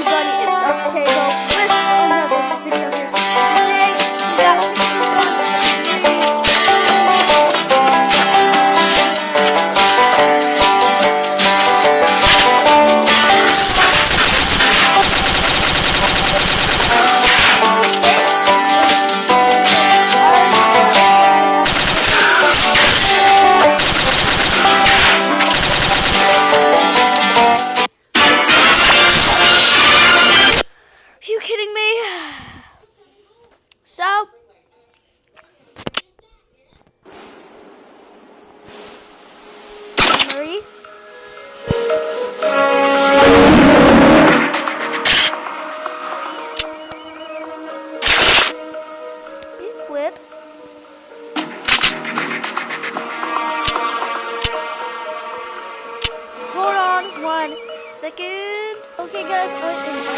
everybody? Guys.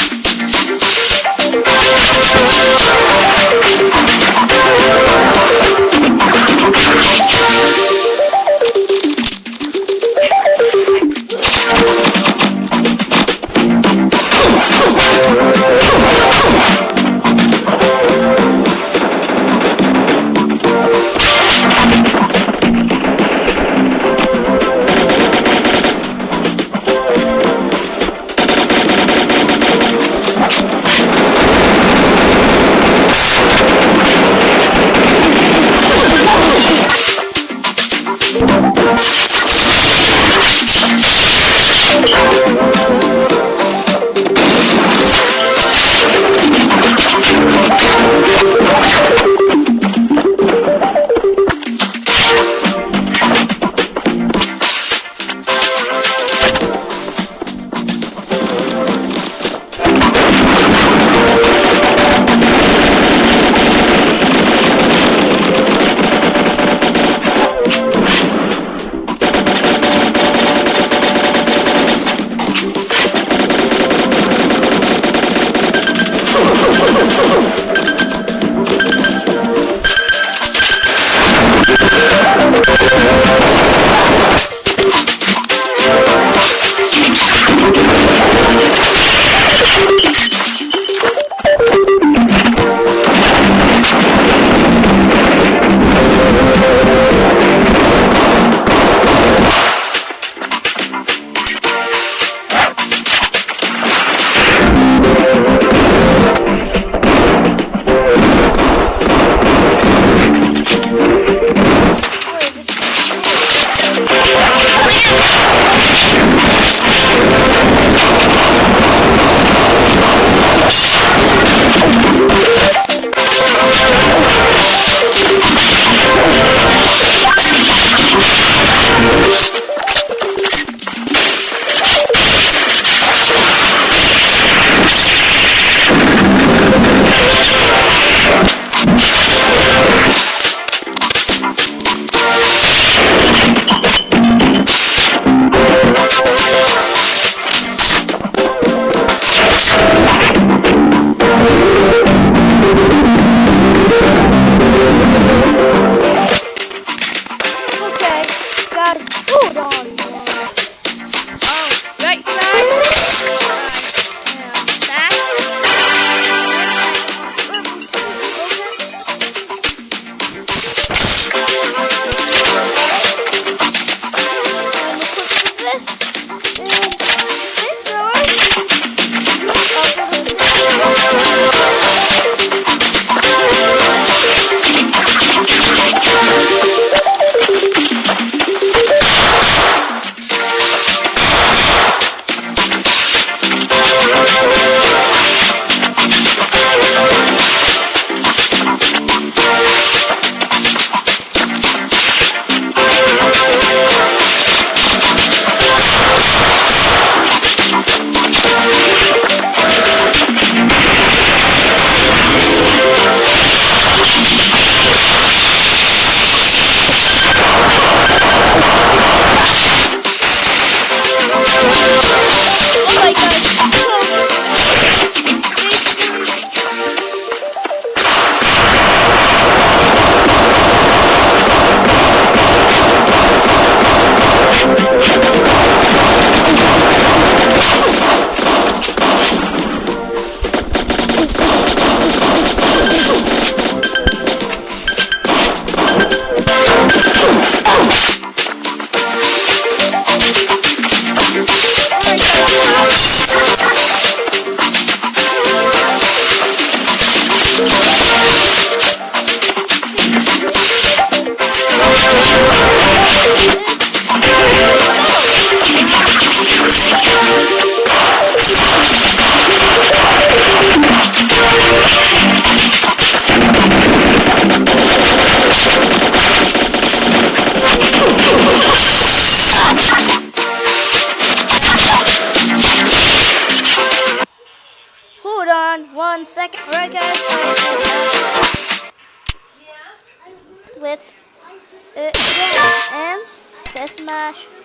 Death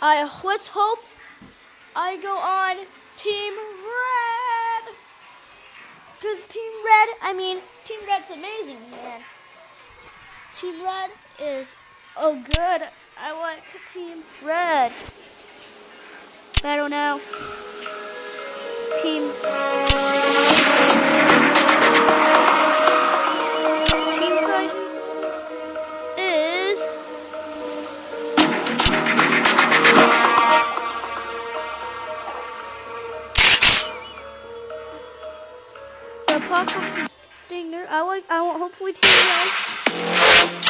I let's hope I go on Team Red. Because Team Red, I mean, Team Red's amazing, man. Team Red is oh good. I want Team Red. I don't know. Team Team I like I want hopefully Team